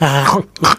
ああ。